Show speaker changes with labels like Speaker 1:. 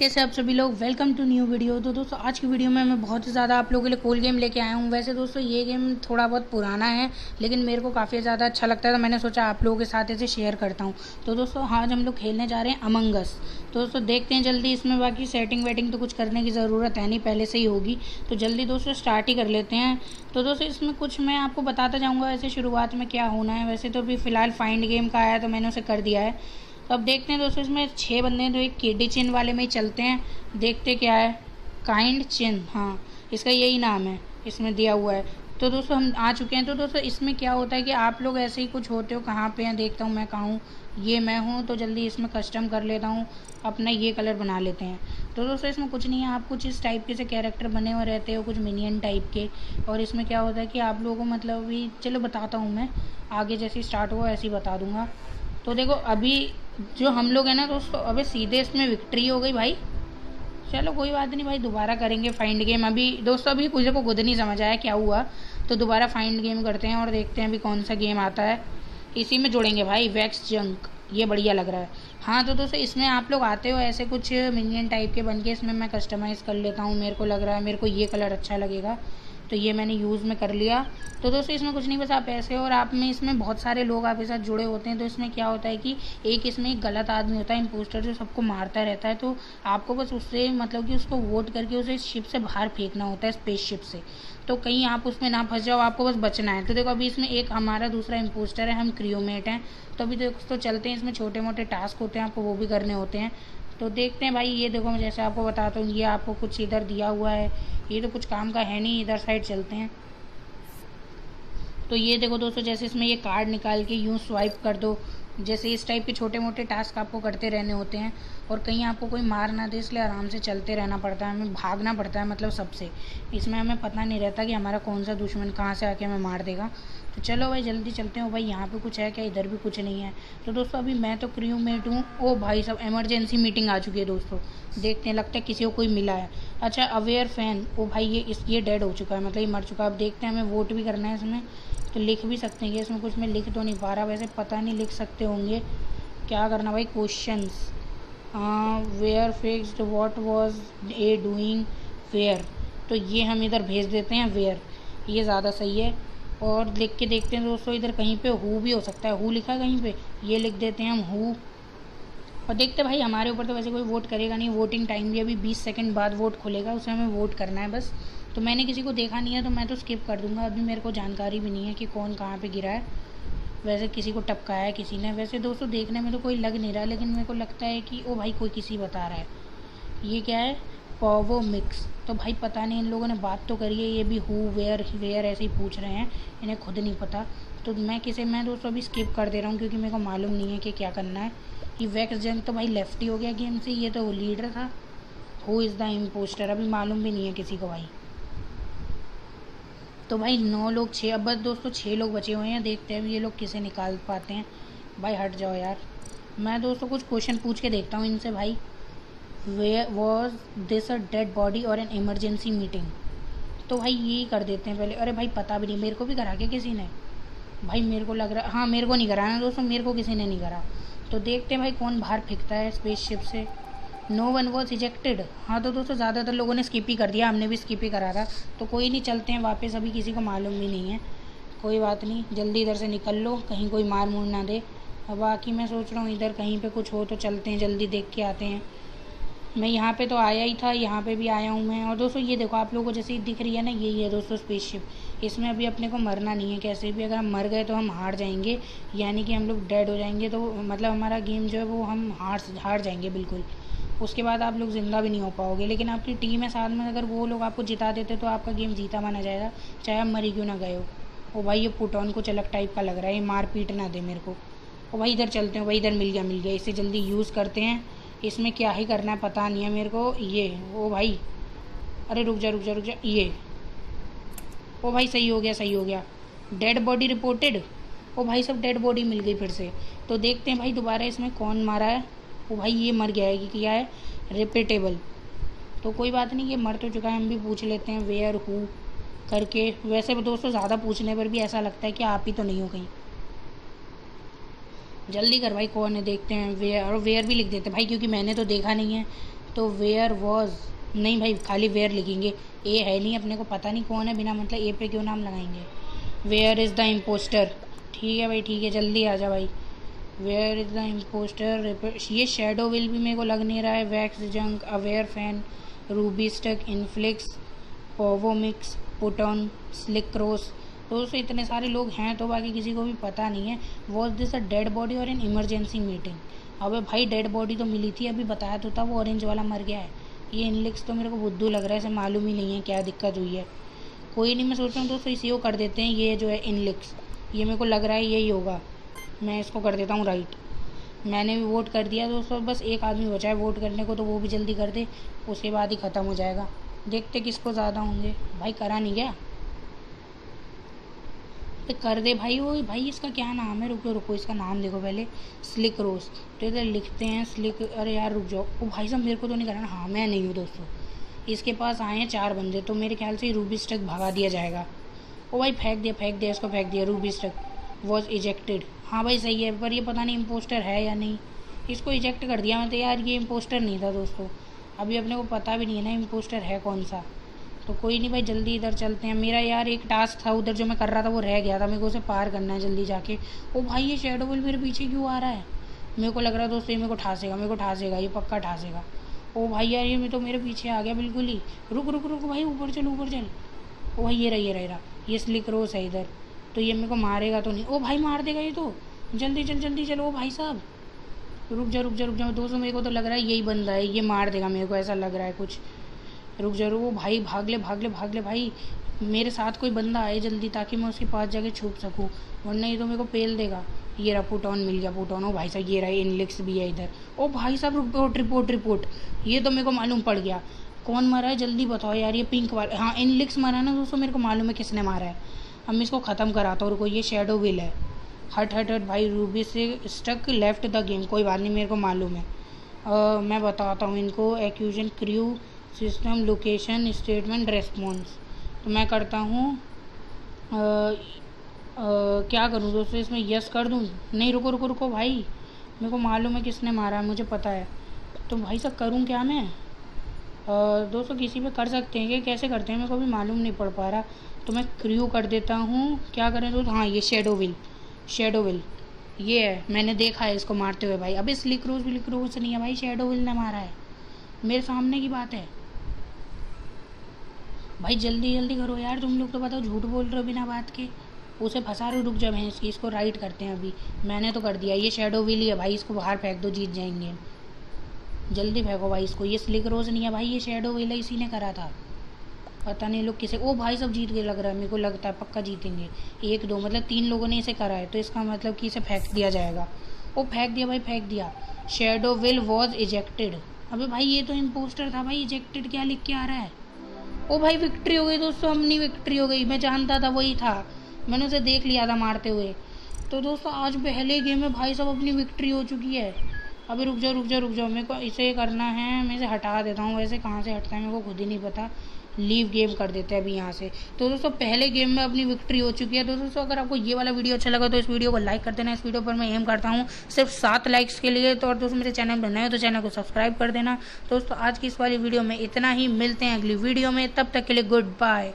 Speaker 1: कैसे आप सभी लोग? वेलकम टू न्यू वीडियो तो दोस्तों, आज की वीडियो में मैं बहुत ही ज़्यादा आप लोगों के लिए कूल गेम लेके आया हूँ। वैसे दोस्तों, ये गेम थोड़ा बहुत पुराना है, लेकिन मेरे को काफ़ी ज़्यादा अच्छा लगता है तो मैंने सोचा आप लोगों के साथ इसे शेयर करता हूँ। तो दोस्तों, आज हम लोग खेलने जा रहे हैं अमंगस तो दोस्तों, देखते हैं जल्दी, इसमें बाकी सेटिंग वेटिंग तो कुछ करने की ज़रूरत है नहीं, पहले से ही होगी। तो जल्दी दोस्तों स्टार्ट ही कर लेते हैं। तो दोस्तों, इसमें कुछ मैं आपको बताता जाऊँगा वैसे शुरुआत में क्या होना है। वैसे तो अभी फ़िलहाल फाइंड गेम का आया तो मैंने उसे कर दिया है। तो अब देखते हैं दोस्तों, इसमें छः बंदे हैं तो एक केडी चिन्ह वाले में ही चलते हैं। देखते क्या है? काइंड चिन्ह हाँ इसका यही नाम है, इसमें दिया हुआ है। तो दोस्तों, हम आ चुके हैं। तो दोस्तों, इसमें क्या होता है कि आप लोग ऐसे ही कुछ होते हो, कहाँ पे हैं, देखता हूँ मैं, कहाँ हूँ, ये मैं हूँ तो जल्दी इसमें कस्टम कर लेता हूँ, अपना ये कलर बना लेते हैं। तो दोस्तों, इसमें कुछ नहीं है, आप कुछ इस टाइप के से कैरेक्टर बने हुए रहते हो, कुछ मिनियन टाइप के। और इसमें क्या होता है कि आप लोगों को मतलब भी चलो बताता हूँ मैं, आगे जैसे स्टार्ट हुआ ऐसे ही बता दूँगा। तो देखो, अभी जो हम लोग हैं ना दोस्तों अभी सीधे इसमें विक्ट्री हो गई भाई। चलो कोई बात नहीं भाई, दोबारा करेंगे फाइंड गेम अभी दोस्तों, अभी मुझे को खुद नहीं समझ आया क्या हुआ। तो दोबारा फाइंड गेम करते हैं और देखते हैं अभी कौन सा गेम आता है। इसी में जोड़ेंगे भाई वैक्स जंक ये बढ़िया लग रहा है। हाँ तो दोस्तों, इसमें आप लोग आते हो ऐसे कुछ मिनियन टाइप के बन के, इसमें मैं कस्टमाइज़ कर लेता हूँ। मेरे को लग रहा है, मेरे को ये कलर अच्छा लगेगा। तो ये मैंने यूज़ में कर लिया। तो दोस्तों, इसमें कुछ नहीं, बस आप ऐसे और आप में इसमें बहुत सारे लोग आपके साथ जुड़े होते हैं। तो इसमें क्या होता है कि एक इसमें एक गलत आदमी होता है इम्पोस्टर जो सबको मारता रहता है। तो आपको बस उससे मतलब कि उसको वोट करके उसे इस शिप से बाहर फेंकना होता है स्पेस शिप से। तो कहीं आप उसमें ना फंस जाओ, आपको बस बचना है। तो देखो, अभी इसमें एक हमारा दूसरा इम्पोस्टर है, हम क्रियोमेट हैं। तो अभी दोस्तों चलते हैं, इसमें छोटे मोटे टास्क होते हैं, आपको वो भी करने होते हैं। तो देखते हैं भाई, ये देखो मैं जैसे आपको बताता हूँ, ये आपको कुछ इधर दिया हुआ है, ये तो कुछ काम का है नहीं, इधर साइड चलते हैं। तो ये देखो दोस्तों, जैसे इसमें ये कार्ड निकाल के यूँ स्वाइप कर दो। जैसे इस टाइप के छोटे मोटे टास्क आपको करते रहने होते हैं, और कहीं आपको कोई मार ना दे, इसलिए आराम से चलते रहना पड़ता है, हमें भागना पड़ता है मतलब सबसे। इसमें हमें पता नहीं रहता कि हमारा कौन सा दुश्मन कहाँ से आके हमें मार देगा। तो चलो भाई, जल्दी चलते हो। भाई, यहाँ पे कुछ है क्या? इधर भी कुछ नहीं है। तो दोस्तों, अभी मैं तो क्रियो मेट हूँ। ओ भाई, सब एमरजेंसी मीटिंग आ चुकी है दोस्तों। देखते हैं, लगता है किसी को कोई मिला है। अच्छा अवेयर फ़ैन ओ भाई, ये इस, ये डेड हो चुका है। मतलब ये मर चुका है। अब देखते हैं, हमें वोट भी करना है इसमें। तो लिख भी सकते हैं इसमें कुछ, मैं लिख तो नहीं पा रहा। वैसे पता नहीं, लिख सकते होंगे। क्या करना भाई? Questions where fixed what was a doing where तो ये हम इधर भेज देते हैं वेयर ये ज़्यादा सही है। और लिख के देखते हैं दोस्तों, इधर कहीं पे हु भी हो सकता है। हु लिखा है कहीं पे? ये लिख देते हैं हम हु। और देखते भाई, हमारे ऊपर तो वैसे कोई वोट करेगा नहीं। वोटिंग टाइम भी अभी बीस सेकंड बाद वोट खुलेगा, उसे हमें वोट करना है बस। तो मैंने किसी को देखा नहीं है तो मैं तो स्किप कर दूँगा। अभी मेरे को जानकारी भी नहीं है कि कौन कहाँ पर गिरा है। वैसे किसी को टपकाया है किसी ने। वैसे दोस्तों, देखने में तो कोई लग नहीं रहा, लेकिन मेरे को लगता है कि ओ भाई, कोई किसी बता रहा है। ये क्या है? पॉवो मिक्स तो भाई पता नहीं, इन लोगों ने बात तो करी है, ये भी हु वेयर वेयर ऐसे ही पूछ रहे हैं, इन्हें खुद नहीं पता। तो मैं किसे, मैं दोस्तों अभी स्किप कर दे रहा हूँ, क्योंकि मेरे को मालूम नहीं है कि क्या करना है। कि वैक्स जंग तो भाई लेफ़्ट ही हो गया गेम से, ये तो वो लीडर था। हु इज़ द इम्पोस्टर अभी मालूम भी नहीं है किसी को भाई। तो भाई नौ लोग छः अब बस दोस्तों छः लोग बचे हुए हैं, देखते हैं ये लोग किसे निकाल पाते हैं। भाई हट जाओ यार। मैं दोस्तों कुछ क्वेश्चन पूछ के देखता हूँ इनसे भाई। Where was this a dead body और एन एमरजेंसी मीटिंग तो भाई यही कर देते हैं पहले। अरे भाई पता भी नहीं, मेरे को भी करा के किसी ने? भाई मेरे को लग रहा हाँ मेरे को नहीं कराना दोस्तों, मेरे को किसी ने नहीं करा। तो देखते हैं भाई कौन बाहर फेंकता है स्पेसशिप से। नो वन वॉज़ इजेक्टेड हाँ तो दोस्तों ज़्यादातर लोगों ने स्किप ही कर दिया, हमने भी स्किप ही करा था। तो कोई नहीं, चलते हैं वापस, अभी किसी को मालूम भी नहीं है। कोई बात नहीं, जल्दी इधर से निकल लो, कहीं कोई मार मूर ना दे। अब बाकी मैं सोच रहा हूँ इधर कहीं पे कुछ हो तो चलते हैं, जल्दी देख के आते हैं। मैं यहाँ पे तो आया ही था, यहाँ पे भी आया हूँ मैं। और दोस्तों, ये देखो, आप लोगों को जैसे दिख रही है ना, यही है दोस्तों स्पेसशिप इसमें अभी अपने को मरना नहीं है, कैसे भी। अगर हम मर गए तो हम हार जाएँगे, यानी कि हम लोग डेड हो जाएँगे। तो मतलब हमारा गेम जो है वो हम हार हार जाएँगे, बिल्कुल। उसके बाद आप लोग ज़िंदा भी नहीं हो पाओगे। लेकिन आपकी टीम है साथ में, अगर वो लोग आपको जिता देते तो आपका गेम जीता माना जाएगा, चाहे आप मरी क्यों ना गए हो। ओ भाई, ये पुटॉन कुछ अलग टाइप का लग रहा है मार पीट ना दे मेरे को। ओ भाई, इधर चलते हैं, भाई, इधर मिल गया मिल गया। इसे जल्दी यूज़ करते हैं। इसमें क्या ही करना है, पता नहीं है मेरे को। ये, ओ भाई। अरे रुक जा रुक जा रुक जा। ये। ओ भाई, सही हो गया, सही हो गया। डेड बॉडी रिपोर्टेड ओ भाई, सब डेड बॉडी मिल गई फिर से। तो देखते हैं भाई, दोबारा इसमें कौन मारा है। ओ भाई, ये मर गया है कि क्या है? रिपीटेबल तो कोई बात नहीं, ये मर तो चुका है, हम भी पूछ लेते हैं वेयर हु करके। वैसे दोस्तों, ज़्यादा पूछने पर भी ऐसा लगता है कि आप ही तो नहीं हो कहीं। जल्दी कर भाई कौन है, देखते हैं वेयर और वेयर भी लिख देते हैं। भाई, क्योंकि मैंने तो देखा नहीं है तो वेयर वॉज़ नहीं भाई, खाली वेयर लिखेंगे। ए है नहीं, अपने को पता नहीं कौन है, बिना मतलब ए पे क्यों नाम लगाएँगे। वेयर इज़ द इम्पोस्टर ठीक है भाई, ठीक है, जल्दी आ जा भाई। वेयर इज़ द इम्पोस्टर ये शेडो विल भी मेरे को लग नहीं रहा है। Wax junk aware fan ruby stuck इनफ्लिक्स पोवोमिक्स पुटॉन स्लिक क्रॉस तो दोस्तों इतने सारे लोग हैं तो बाकी किसी को भी पता नहीं है। Was this a dead body और इन इमरजेंसी मीटिंग अब भाई डेड बॉडी तो मिली थी, अभी बताया तो था, वो ऑरेंज वाला मर गया है। ये इनलिक्स तो मेरे को बुद्धू लग रहा है इसे मालूम ही नहीं है क्या दिक्कत हुई है। कोई नहीं, मैं सोच रहा हूँ दोस्तों, इसी को कर देते हैं, ये जो है इनलिक्स ये मेरे को लग रहा है यही होगा। मैं इसको कर देता हूँ राइट मैंने भी वोट कर दिया दोस्तों, बस एक आदमी बचा है वोट करने को तो वो भी जल्दी कर दे, उसके बाद ही ख़त्म हो जाएगा। देखते किसको ज़्यादा होंगे। भाई करा नहीं गया? तो कर दे भाई, वो भाई इसका क्या नाम है? रुको रुको, इसका नाम देखो पहले। स्लिक रोज तो इधर लिखते हैं स्लिक अरे यार रुक जाओ। वो भाई साहब, मेरे को तो नहीं करना। हाँ मैं नहीं हूँ दोस्तों। इसके पास आए हैं चार बंदे तो मेरे ख्याल से रूबी स्टक भगा दिया जाएगा। ओ भाई, फेंक दिया फेंक दिया, इसको फेंक दिया रूबी स्टक वॉज़ इजेक्टेड हाँ भाई, सही है, पर ये पता नहीं इम्पोस्टर है या नहीं। इसको इजेक्ट कर दिया, मैं तो यार ये इम्पोस्टर नहीं था दोस्तों। अभी अपने को पता भी नहीं है ना इम्पोस्टर है कौन सा। तो कोई नहीं भाई, जल्दी इधर चलते हैं। मेरा यार एक टास्क था उधर जो मैं कर रहा था, वो रह गया था। मेरे को उसे पार करना है जल्दी जाके। ओ भाई, ये शेडो बिल मेरे पीछे क्यों आ रहा है? मेरे को लग रहा है दोस्तों, ये मेरे को ठासेगा, मेरे को ठासेगा, ये पक्का ठासेगा। ओ भाई यार, ये तो मेरे पीछे आ गया बिल्कुल ही। रुक रुक रुक भाई, ऊपर चल ऊपर चल। ओ भाई, ये रहा ये रहा, ये स्लिक रोस है इधर। तो ये मेरे को मारेगा तो नहीं। ओ भाई, मार देगा ये तो। जल्दी चल, जल्दी चलो। ओ भाई साहब। रुक जा रुक जा रुक जा। दोस्तों, मेरे को तो लग रहा है यही बंदा है, ये मार देगा मेरे को, ऐसा लग रहा है कुछ। रुक जा रुक भाई भाग ले भाग ले भाग ले भाई। मेरे साथ कोई बंदा आए जल्दी ताकि मैं उसके पास जाके छुप सकूँ वरना ये तो मेरे को पेल देगा। ये रहा पुटॉन मिल गया पुटॉन ओ भाई साहब ये रहा इनलिक्स भी है इधर। ओ भाई साहब रिपोर्ट रिपोर्ट रिपोर्ट ये तो मेरे को मालूम पड़ गया। कौन मारा है? जल्दी बताओ यार ये पिंक वाला हाँ इनलिक्स मारा है ना दोस्तों मेरे को मालूम है किसने मारा है। अब मैं इसको ख़त्म कराता हूँ रुको ये शेडो विल है। हट हट हट भाई रूबी से स्टक लेफ़्ट द गेम कोई बात नहीं मेरे को मालूम है। आ, मैं बताता हूँ इनको accusation crew system location statement response तो मैं करता हूँ क्या करूँ दोस्तों इसमें यस कर दूँ? नहीं, रुको रुको रुको भाई। मेरे को मालूम है किसने मारा है, मुझे पता है। तो भाई सब करूँ क्या मैं? दोस्तों किसी पे कर सकते हैं कि कैसे करते हैं, मेरे को भी मालूम नहीं पड़ पा रहा। तो मैं क्रियो कर देता हूँ। क्या करें दोस्त? हाँ ये शेडो विल शेडो विल ये है, मैंने देखा है इसको मारते हुए भाई। अभी स्लिक रोज विलिक रोज नहीं है भाई शेडो विल ने मारा है। मेरे सामने की बात है। भाई जल्दी जल्दी करो यार, तुम लोग तो बताओ झूठ बोल रहे हो बिना बात के। उसे फंसा रहे रुक जा भैंस की, इसको राइट करते हैं अभी। मैंने तो कर दिया, ये शेडो विल ही भाई, इसको बाहर फेंक दो, जीत जाएँगे। जल्दी फेंको भाई इसको, ये स्लिक रोज नहीं है भाई, ये शेडो विल इसी ने करा था। पता नहीं लोग किसे, ओ भाई सब जीत गए लग रहा है, मेरे को लगता है पक्का जीतेंगे। एक दो मतलब तीन लोगों ने इसे करा है तो इसका मतलब कि इसे फेंक दिया जाएगा। ओ फेंक दिया भाई, फेंक दिया। शेडो विल वॉज़ इजेक्टेड अबे भाई ये तो इम्पोस्टर था भाई इजेक्टेड क्या लिख के आ रहा है? ओ भाई विक्ट्री हो गई दोस्तों, हमनी विक्ट्री हो गई। मैं जानता था वही था। मैंने उसे देख लिया था मारते हुए। तो दोस्तों, आज पहले गेम में भाई साहब अपनी विक्ट्री हो चुकी है। अभी रुक जाओ रुक जाओ रुक जाओ। मेरे को इसे करना है, मैं इसे हटा देता हूँ। वैसे कहाँ से हटता है, मेरे को खुद ही नहीं पता। लीव गेम कर देते हैं अभी यहाँ से। तो दोस्तों, पहले गेम में अपनी विक्ट्री हो चुकी है। तो दोस्तों, अगर आपको ये वाला वीडियो अच्छा लगा तो इस वीडियो को लाइक कर देना। इस वीडियो पर मैं एम करता हूँ सिर्फ़ सात लाइक्स के लिए। तो और दोस्तों, मेरे चैनल पर नए हो तो चैनल को सब्सक्राइब कर देना। दोस्तों, आज की इस वाली वीडियो में इतना ही। मिलते हैं अगली वीडियो में। तब तक के लिए गुड बाय